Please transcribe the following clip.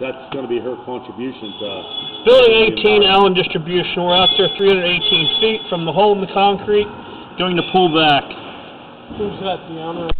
that's going to be her contribution to. us. Building 18 Allen Distribution. We're out there 318 feet from the hole in the concrete, doing the pullback. Who's that, Deanna.